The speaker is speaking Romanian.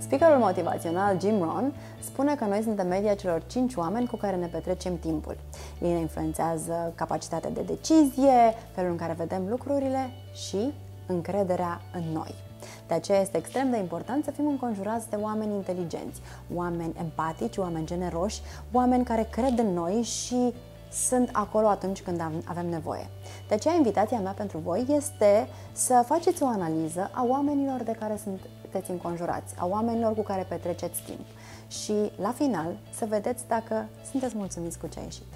Speakerul motivațional Jim Rohn spune că noi suntem media celor 5 oameni cu care ne petrecem timpul. Ei ne influențează capacitatea de decizie, felul în care vedem lucrurile și încrederea în noi. De aceea este extrem de important să fim înconjurați de oameni inteligenți, oameni empatici, oameni generoși, oameni care cred în noi și sunt acolo atunci când avem nevoie. De aceea invitația mea pentru voi este să faceți o analiză a oamenilor de care sunteți înconjurați, a oamenilor cu care petreceți timp și la final să vedeți dacă sunteți mulțumiți cu ce a ieșit.